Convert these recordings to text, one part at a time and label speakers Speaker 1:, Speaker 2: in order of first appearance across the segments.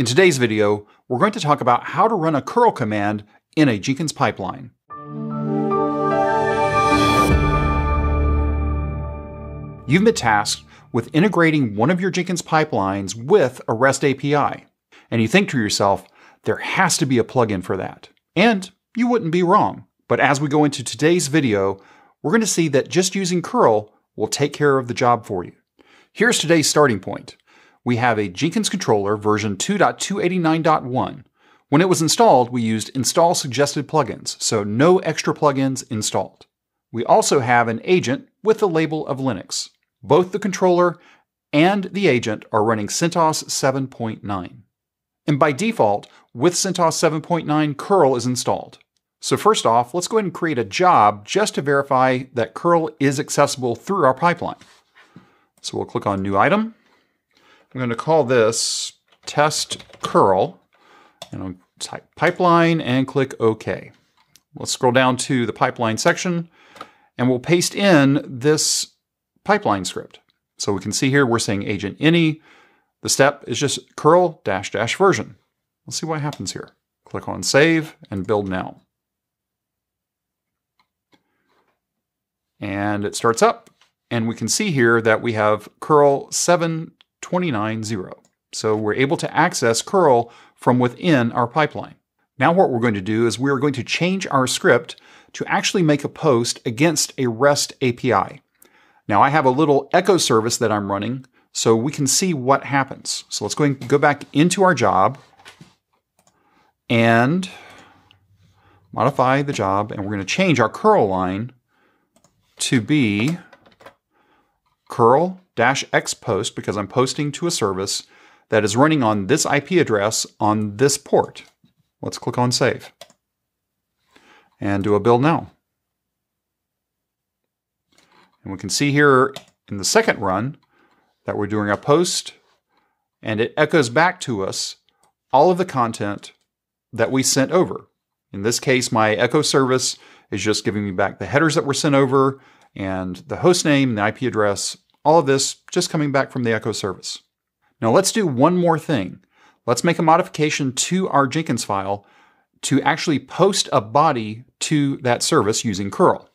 Speaker 1: In today's video, we're going to talk about how to run a curl command in a Jenkins pipeline. You've been tasked with integrating one of your Jenkins pipelines with a REST API. And you think to yourself, there has to be a plugin for that. And you wouldn't be wrong. But as we go into today's video, we're going to see that just using curl will take care of the job for you. Here's today's starting point we have a Jenkins controller version 2.289.1. When it was installed, we used install suggested plugins, so no extra plugins installed. We also have an agent with the label of Linux. Both the controller and the agent are running CentOS 7.9. And by default, with CentOS 7.9, curl is installed. So first off, let's go ahead and create a job just to verify that curl is accessible through our pipeline. So we'll click on New Item, I'm going to call this test curl, and I'll type pipeline and click OK. Let's scroll down to the pipeline section, and we'll paste in this pipeline script. So we can see here we're saying agent any. The step is just curl dash dash version. Let's see what happens here. Click on save and build now. And it starts up, and we can see here that we have curl 7 290. So we're able to access curl from within our pipeline. Now what we're going to do is we're going to change our script to actually make a post against a REST API. Now I have a little echo service that I'm running so we can see what happens. So let's go and go back into our job and modify the job and we're going to change our curl line to be curl dash x post because I'm posting to a service that is running on this IP address on this port. Let's click on save and do a build now. And we can see here in the second run that we're doing a post and it echoes back to us all of the content that we sent over. In this case, my echo service is just giving me back the headers that were sent over and the host name, the IP address, all of this just coming back from the Echo service. Now let's do one more thing. Let's make a modification to our Jenkinsfile to actually post a body to that service using curl.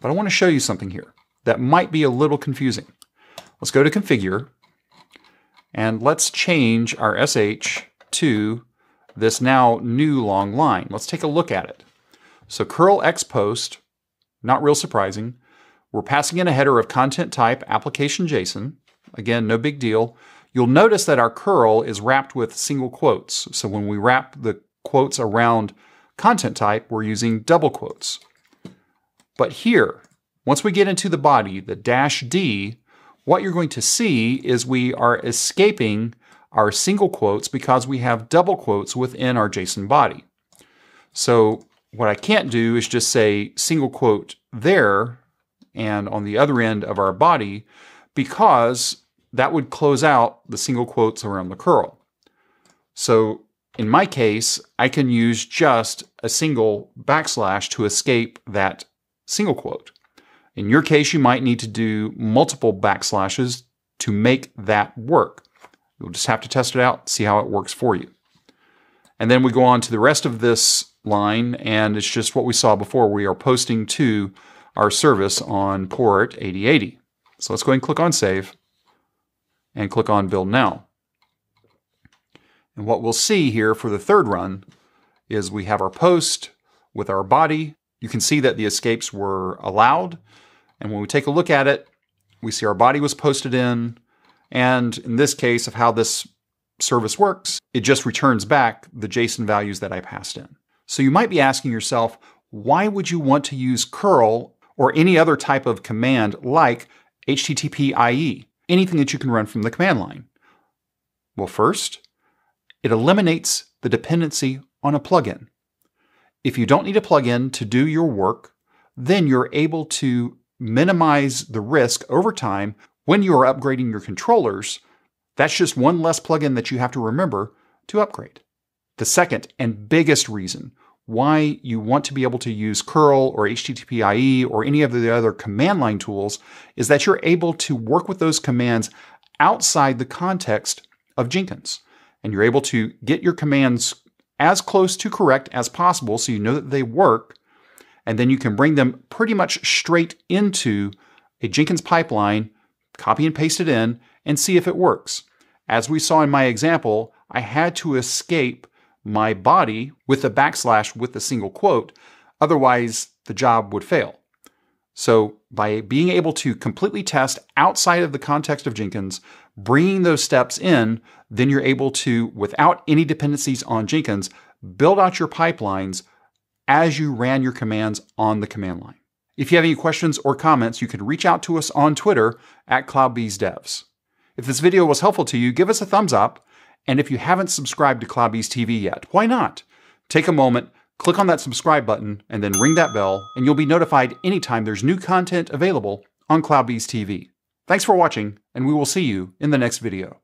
Speaker 1: But I want to show you something here that might be a little confusing. Let's go to configure and let's change our SH to this now new long line. Let's take a look at it. So curl x post, not real surprising, we're passing in a header of content type application JSON. Again, no big deal. You'll notice that our curl is wrapped with single quotes. So when we wrap the quotes around content type, we're using double quotes. But here, once we get into the body, the dash D, what you're going to see is we are escaping our single quotes because we have double quotes within our JSON body. So what I can't do is just say single quote there and on the other end of our body because that would close out the single quotes around the curl. So in my case, I can use just a single backslash to escape that single quote. In your case, you might need to do multiple backslashes to make that work. You'll just have to test it out, see how it works for you. And then we go on to the rest of this line, and it's just what we saw before. We are posting to our service on port 8080. So let's go ahead and click on Save and click on Build Now. And what we'll see here for the third run is we have our post with our body. You can see that the escapes were allowed. And when we take a look at it, we see our body was posted in. And in this case of how this service works, it just returns back the JSON values that I passed in. So you might be asking yourself, why would you want to use curl or any other type of command like HTTP IE, anything that you can run from the command line? Well, first, it eliminates the dependency on a plugin. If you don't need a plugin to do your work, then you're able to minimize the risk over time when you are upgrading your controllers. That's just one less plugin that you have to remember to upgrade. The second and biggest reason why you want to be able to use curl or HTTPie or any of the other command line tools is that you're able to work with those commands outside the context of Jenkins. and you're able to get your commands as close to correct as possible so you know that they work, and then you can bring them pretty much straight into a Jenkins pipeline, copy and paste it in, and see if it works. As we saw in my example, I had to escape my body with the backslash with the single quote, otherwise the job would fail. So by being able to completely test outside of the context of Jenkins, bringing those steps in, then you're able to, without any dependencies on Jenkins, build out your pipelines as you ran your commands on the command line. If you have any questions or comments, you can reach out to us on Twitter at CloudBeesDevs. If this video was helpful to you, give us a thumbs up. And if you haven't subscribed to CloudBees TV yet, why not? Take a moment, click on that subscribe button, and then ring that bell, and you'll be notified anytime there's new content available on CloudBees TV. Thanks for watching, and we will see you in the next video.